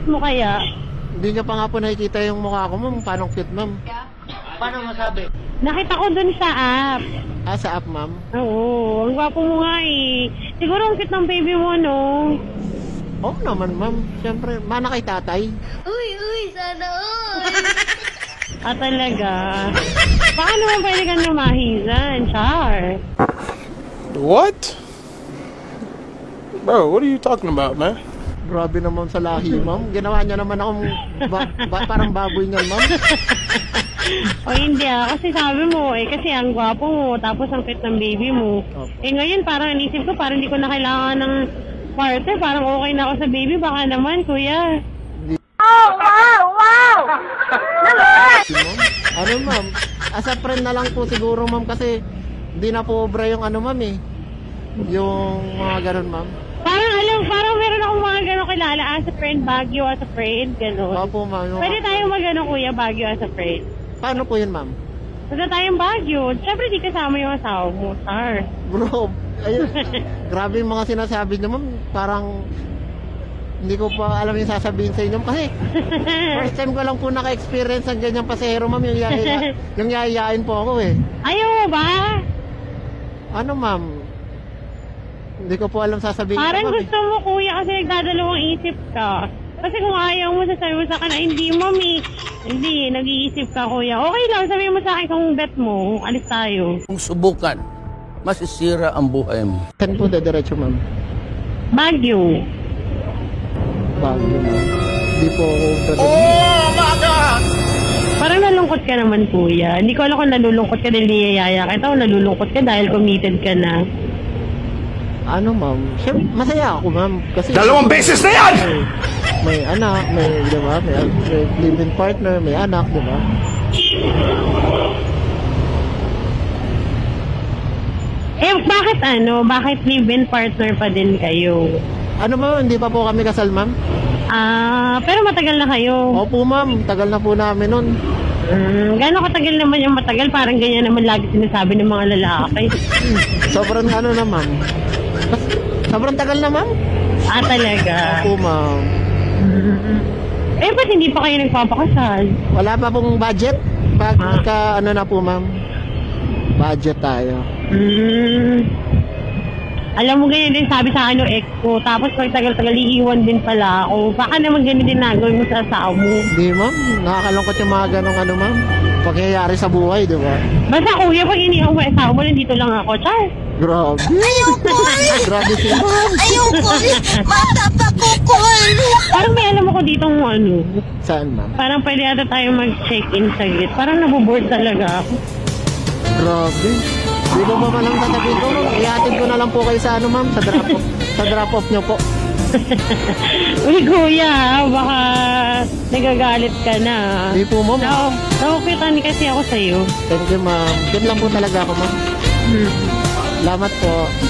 cute mo kaya. Hindi niya pa nga po nakikita yung mukha ko, ma'am. Paano cute, ma'am? Paano masabi? Nakita ko dun sa app. Ah, sa app, ma'am. Oo, ang gwapo mo nga eh. Siguro ang cute ng baby mo, no? Oo naman, ma'am. Siyempre, mana kay tatay. Uy, uy, sana all. Ah, talaga. Baka naman pwede ka namahisan, Char. What? Bro, what are you talking about, man? Grabe naman sa lahi, ma'am. Ginawa niya naman akong ba- ba- parang baboy niyan, ma'am. O hindi ah, kasi sabi mo eh, kasi ang gwapo mo, tapos ang cute ng baby mo. Opo. Eh ngayon, parang inisip ko, parang hindi ko na kailangan ng partner, parang okay na ako sa baby, baka naman, kuya. Si ma'am. Ano, ma'am? As a friend na lang po siguro, ma'am, kasi hindi na po obra yung ano, ma'am, eh. Yung mga ganun, ma'am. Parang alam, parang kilala as a friend, Baguio as a friend, gano'n. Opo, ma'am. Pwede tayo mag-ano, kuya, Baguio as a friend. Paano po yun, ma'am? Punta tayong Baguio. Siyempre, di kasama yung asawa mo, Sar. Bro, ayun. grabe yung mga sinasabi niyo, ma'am. Parang hindi ko pa alam yung sasabihin sa inyo. Kasi first time ko lang po naka-experience ng ganyang pasahero, ma'am. Yung, yaya, yung yayayain po ako eh. Ayaw mo ba? Ano, ma'am? Hindi ko po alam sasabihin Parang ko, ma'am. gusto mo, kuya, kasi nagdadalawang isip ka. Kasi kung ayaw mo, sasabi mo sa akin, "Ay, hindi, mami. Hindi, nag-iisip ka, kuya. Okay lang, sabihin mo sa akin kung bet mo. Alis tayo. Kung subukan, masisira ang buhay mo. eh. Saan po dediretso, ma'am? Baguio. Ma'am. Hindi po ako Parang nalungkot ka naman, kuya. Hindi ko alam kung nalulungkot ka dahil niyayaya kita o nalulungkot ka dahil committed ka na. Ano, ma'am? Siyempre, masaya ako, ma'am. Kasi Dalawang beses na yan! may, may anak, may, di ba? May, may live-in partner, may anak, di ba? Eh, bakit ano? Bakit live-in partner pa din kayo? Ano, ma'am? Hindi pa po kami kasal, ma'am? Ah, pero matagal na kayo. Opo, ma'am. Tagal na po namin nun. Mm, gano'ng katagal naman yung matagal? Parang ganyan naman lagi sinasabi ng mga lalaki. Sobrang ano na, ma'am. Sobrang tagal na, ma'am. Ah, talaga? Opo, ma'am. Eh, ba't hindi pa kayo nagpapakasal? Wala pa pong budget. Pag Ah. ka, ano na po, ma'am. Budget tayo. Mm. Alam mo, ganyan din sabi sa ng ex ko. Tapos pag tagal-tagal, iiwan din pala ako. Baka naman ganyan din nagawin mo sa asawa mo. Di, ma'am. Nakakalungkot yung mga ganong ano, ma'am. Pangyayari sa buhay, di ba? Basta kuya, pag iniwan mo yung asawa mo, nandito lang ako. Char! Grabe. Grabe si ma'am. Ayoko, matapakukul. Parang may alam ako dito ano. Saan, ma'am? Parang pwede ata tayo mag-check-in sa gate. Parang naboboard talaga ako. Grabe. Di ba ba lang sasabihin ko, ma'am? Ihatid ko na lang po kayo sa ano, ma'am? Sa drop off. sa drop off nyo po. Uy, kuya, baka nagagalit ka na. Di po, ma'am. Na, nakupitan kasi ako sa'yo. Thank you, ma'am. Yun lang po talaga ako, ma'am. Hmm. Salamat po.